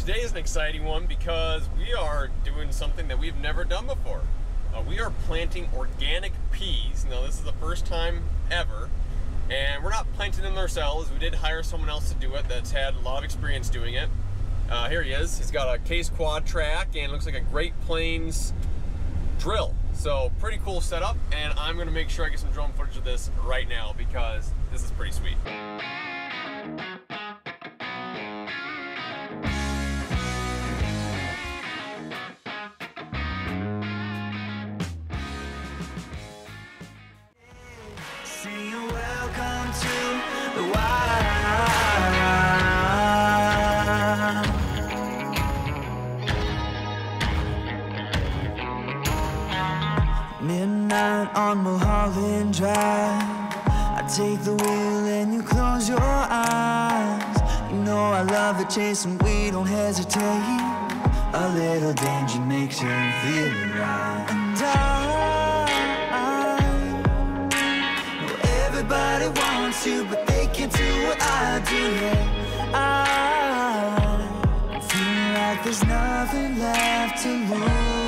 today is an exciting one because we are doing something that we've never done before. Uh, we are planting organic peas. Now this is the first time ever and we're not planting them ourselves. We did hire someone else to do it that's had a lot of experience doing it. Uh, here he is. He's got a Case Quad track and looks like a Great Plains drill. So pretty cool setup and I'm gonna make sure I get some drone footage of this right now because this is pretty sweet. On Mulholland Drive. I take the wheel and you close your eyes. You know I love the chase and we don't hesitate. A little danger makes you feel right And I know everybody wants you But they can't do what I do. Yeah. I feel like there's nothing left to lose. I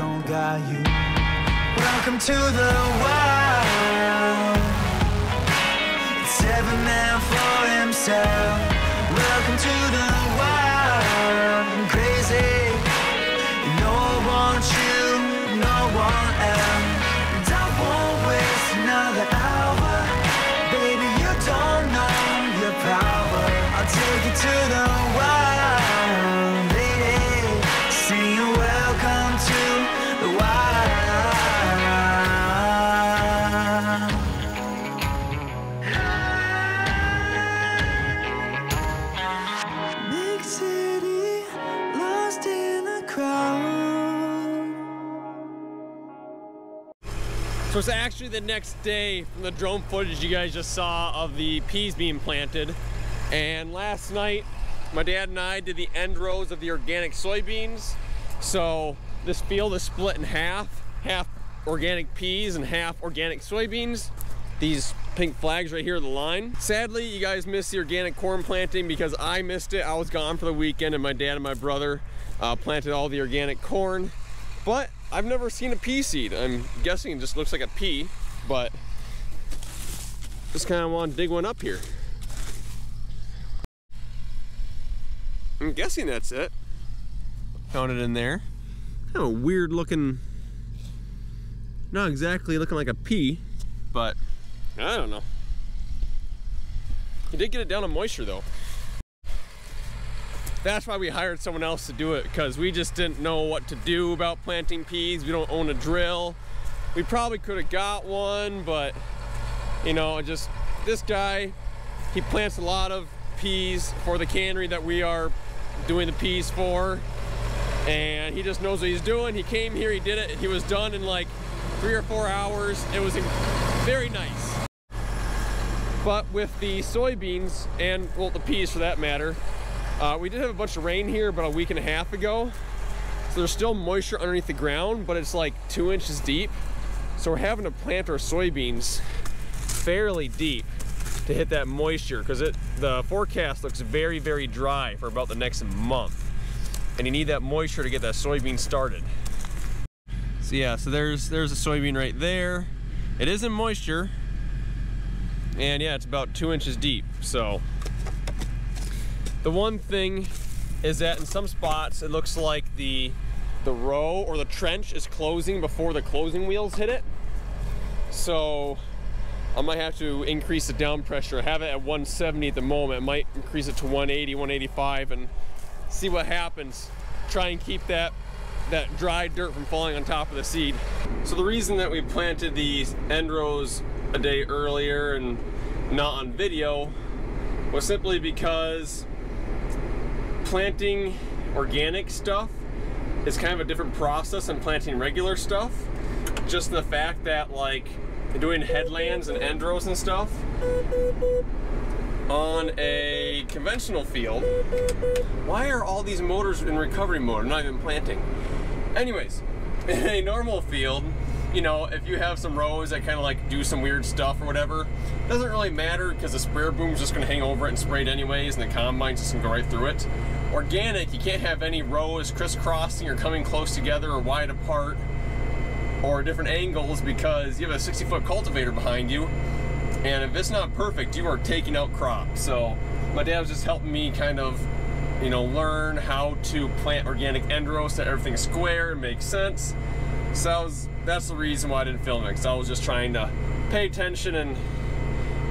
don't got you. Welcome to the wild. It's every man for himself. It's actually the next day from the drone footage you guys just saw of the peas being planted. And last night, my dad and I did the end rows of the organic soybeans. So this field is split in half, half organic peas and half organic soybeans. These pink flags right here are the line. Sadly, you guys missed the organic corn planting because I missed it. I was gone for the weekend and my dad and my brother uh, planted all the organic corn. But I've never seen a pea seed. I'm guessing it just looks like a pea, but just kind of want to dig one up here. I'm guessing that's it. Found it in there. Kind of a weird looking, not exactly looking like a pea, but I don't know. He did get it down to moisture though. That's why we hired someone else to do it because we just didn't know what to do about planting peas. We don't own a drill. We probably could have got one, but you know, just this guy, he plants a lot of peas for the cannery that we are doing the peas for. And he just knows what he's doing. He came here, he did it, he was done in like three or four hours. It was very nice. But with the soybeans and well, the peas for that matter, uh, we did have a bunch of rain here about a week and a half ago. So there's still moisture underneath the ground, but it's like two inches deep. So we're having to plant our soybeans fairly deep to hit that moisture because it the forecast looks very, very dry for about the next month. And you need that moisture to get that soybean started. So yeah, so there's there's a soybean right there. It is in moisture. And yeah, it's about two inches deep. So the one thing is that in some spots it looks like the the row or the trench is closing before the closing wheels hit it. So I might have to increase the down pressure. I have it at 170 at the moment. I might increase it to 180, 185 and see what happens. Try and keep that that dry dirt from falling on top of the seed. So the reason that we planted these end rows a day earlier and not on video was simply because planting organic stuff is kind of a different process than planting regular stuff. Just the fact that like doing headlands and end rows and stuff on a conventional field, why are all these motors in recovery mode? I'm not even planting. Anyways, in a normal field, you know, if you have some rows that kind of like do some weird stuff or whatever, doesn't really matter because the sprayer boom's just gonna hang over it and spray it anyways, and the combine's just gonna go right through it. Organic, you can't have any rows crisscrossing or coming close together or wide apart or different angles because you have a 60 foot cultivator behind you. And if it's not perfect, you are taking out crops. So my dad was just helping me kind of, you know, learn how to plant organic end rows so everything's square and makes sense. So that was, that's the reason why I didn't film it, because I was just trying to pay attention and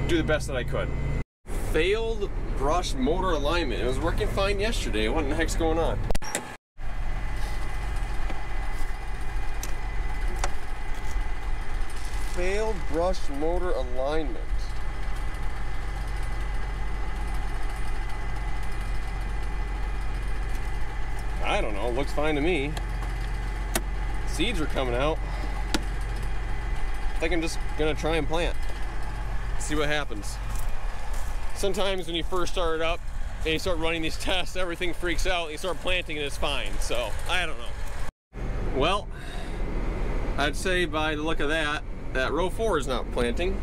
do the best that I could. Failed brush motor alignment. It was working fine yesterday. What in the heck's going on? Failed brush motor alignment. I don't know, looks fine to me. Seeds are coming out. I think I'm just gonna try and plant. See what happens. Sometimes when you first start it up and you start running these tests, everything freaks out and you start planting and it's fine. So, I don't know. Well, I'd say by the look of that, that row four is not planting.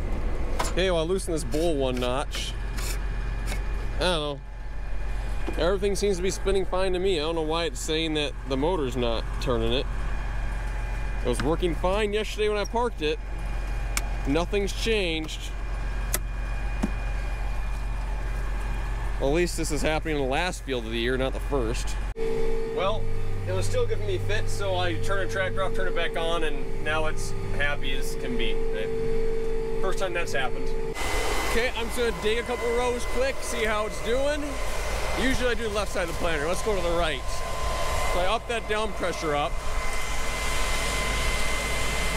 Okay, well, I'll loosen this bowl one notch. I don't know. Everything seems to be spinning fine to me. I don't know why it's saying that the motor's not turning it. It was working fine yesterday when I parked it. Nothing's changed. Well, at least this is happening in the last field of the year, not the first. Well, it was still giving me fit, so I turned the tractor off, turned it back on, and now it's happy as can be. First time that's happened. Okay, I'm just gonna dig a couple rows quick, see how it's doing. Usually I do the left side of the planter. Let's go to the right. So I up that down pressure up,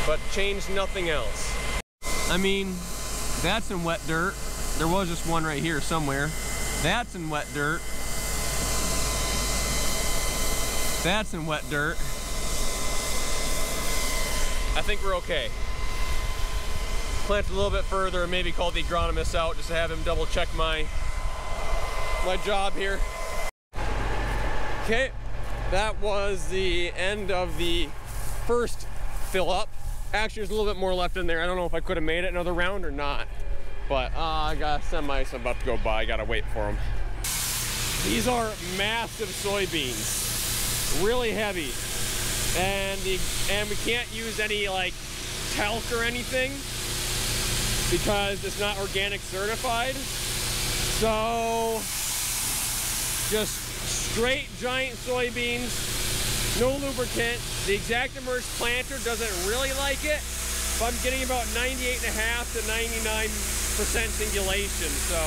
but change nothing else. I mean, that's in wet dirt. There was just one right here somewhere. That's in wet dirt. That's in wet dirt. I think we're okay. Plant a little bit further and maybe call the agronomist out just to have him double check my my job here. Okay, that was the end of the first fill up. Actually, there's a little bit more left in there. I don't know if I could have made it another round or not. But uh, I got semis I'm about to go by. I gotta wait for them. These are massive soybeans, really heavy. And, the, and we can't use any like talc or anything because it's not organic certified. So just straight giant soybeans, no lubricant. The ExactEmerge planter doesn't really like it, but I'm getting about 98 and a half to 99 percent singulation. So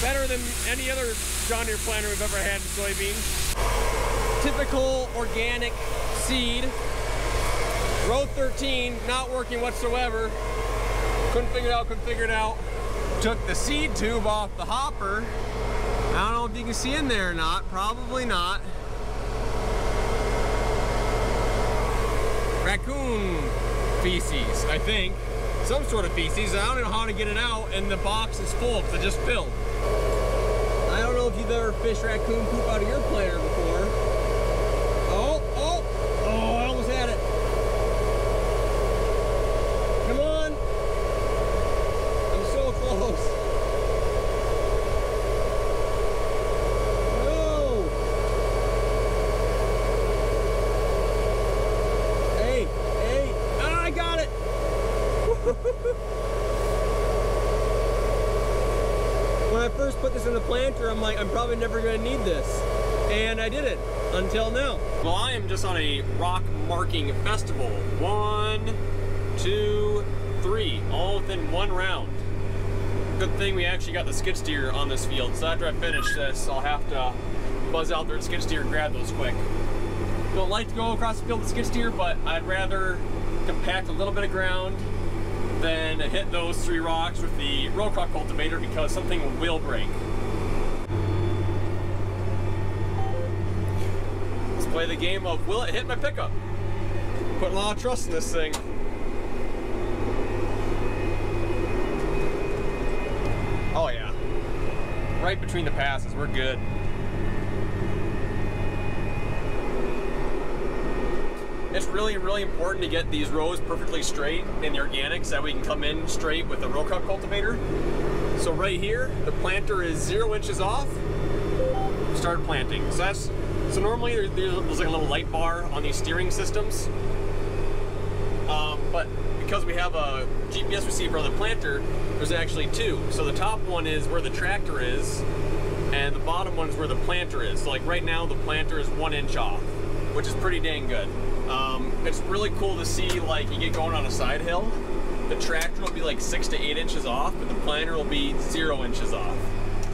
better than any other John Deere planter we've ever had in soybeans. Typical organic seed. Row 13, not working whatsoever. Couldn't figure it out, couldn't figure it out. Took the seed tube off the hopper. I don't know if you can see in there or not, probably not. Raccoon feces, I think. Some sort of feces. I don't know how to get it out, and the box is full because it just filled. I don't know if you've ever fished raccoon poop out of your planter before. Oh, oh, oh, I almost had it. Come on. I'm so close. No. Hey, hey. Ah, I got it. when I first put I'm like, I'm probably never gonna need this. And I did it until now. Well, I am just on a rock marking festival. One, two, three, all within one round. Good thing we actually got the skid steer on this field. So after I finish this, I'll have to buzz out there and skid steer and grab those quick. Don't like to go across the field with skid steer, but I'd rather compact a little bit of ground than hit those three rocks with the row crop cultivator because something will break. Play the game of will it hit my pickup? Putting a lot of trust in this thing. Oh yeah. Right between the passes, we're good. it's really, really important to get these rows perfectly straight in the organics that we can come in straight with the row crop cultivator. So right here, the planter is zero inches off, start planting. So that's, so normally there's, like a little light bar on these steering systems. Um, but because we have a GPS receiver on the planter, there's actually two. So the top one is where the tractor is, and the bottom one is where the planter is. So like right now, the planter is one inch off, which is pretty dang good. Um, it's really cool to see like you get going on a side hill, the tractor will be like six to eight inches off, but the planter will be zero inches off.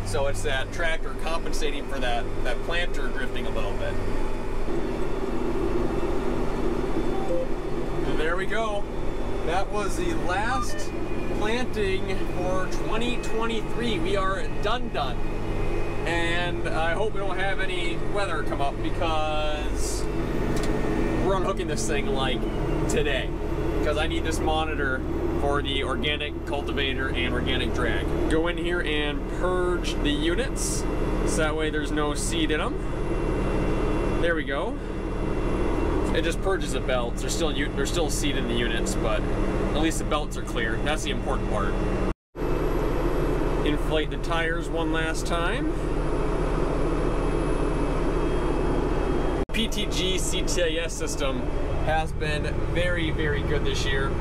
So it's that tractor compensating for that, that planter drifting a little bit. And there we go. That was the last planting for 2023. We are done done. And I hope we don't have any weather come up because we're unhooking this thing like today. Because I need this monitor for the organic cultivator and organic drag. Go in here and purge the units so that way there's no seed in them. There we go. It just purges the belts. There's still there's still seed in the units, but at least the belts are clear. That's the important part. Inflate the tires one last time. PTG CTIS system has been very, very good this year.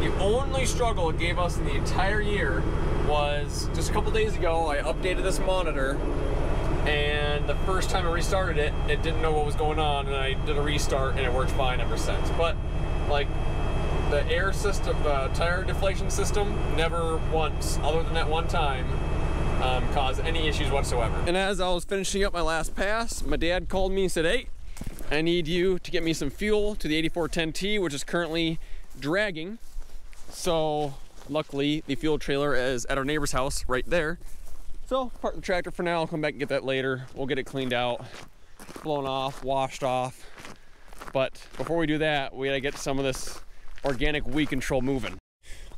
The only struggle it gave us in the entire year was just a couple days ago, I updated this monitor and the first time I restarted it, it didn't know what was going on, and I did a restart, and it worked fine ever since. But like the air system, the tire deflation system, never once, other than that one time, um, caused any issues whatsoever. And as I was finishing up my last pass, my dad called me and said, "Hey, I need you to get me some fuel to the 8410T, which is currently dragging." So luckily, the fuel trailer is at our neighbor's house right there. So park the tractor for now, I'll come back and get that later. We'll get it cleaned out, blown off, washed off. But before we do that, we gotta get some of this organic weed control moving.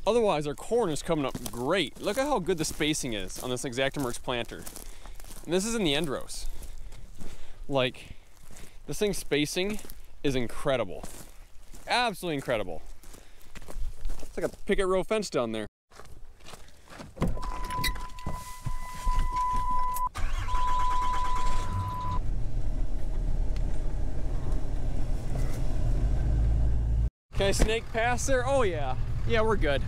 Otherwise, our corn is coming up great. Look at how good the spacing is on this ExactEmerge planter. And this is in the end rows. Like, this thing's spacing is incredible. Absolutely incredible. It's like a picket row fence down there. Can I snake past there? Oh yeah. Yeah, we're good.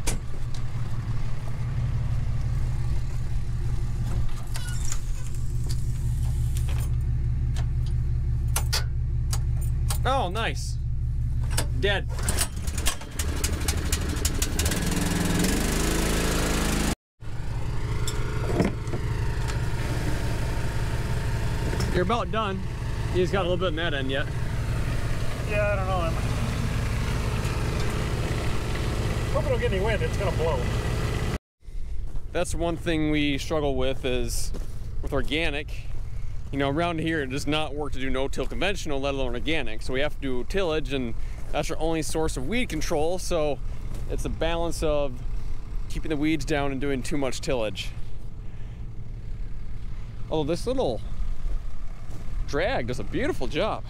Oh, nice. Dead. You're about done. You just got a little bit in that end yet. Yeah, I don't know. I'm hope it'll get any wind. It's gonna blow. That's one thing we struggle with is with organic. You know, around here it does not work to do no-till conventional, let alone organic. So we have to do tillage and that's our only source of weed control. So it's a balance of keeping the weeds down and doing too much tillage. Although this little drag does a beautiful job.